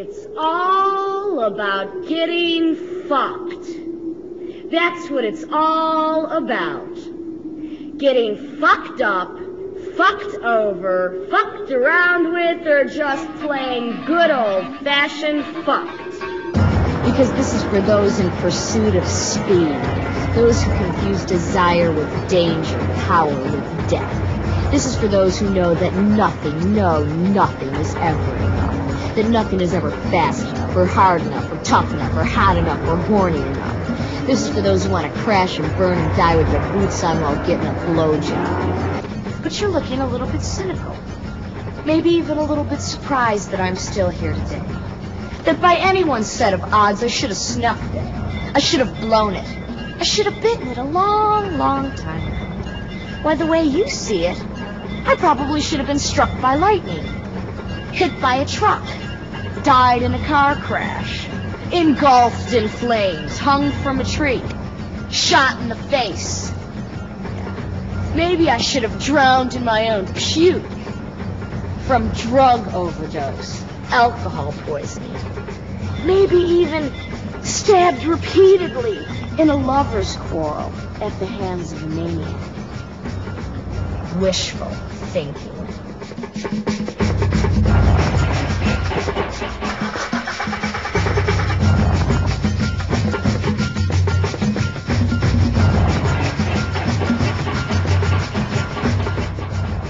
It's all about getting fucked. That's what it's all about. Getting fucked up, fucked over, fucked around with, or just plain good old fashioned fucked. Because this is for those in pursuit of speed, those who confuse desire with danger, power with death. This is for those who know that nothing, no, nothing is ever enough. That nothing is ever fast enough, or hard enough, or tough enough, or hot enough, or horny enough. This is for those who want to crash and burn and die with their boots on while getting a blowjob. But you're looking a little bit cynical. Maybe even a little bit surprised that I'm still here today. That by anyone's set of odds, I should have snuffed it. I should have blown it. I should have bitten it a long, long time ago. Why, the way you see it, I probably should have been struck by lightning, hit by a truck, died in a car crash, engulfed in flames, hung from a tree, shot in the face. Maybe I should have drowned in my own puke from drug overdose, alcohol poisoning. Maybe even stabbed repeatedly in a lover's quarrel at the hands of a maniac. Wishful thinking.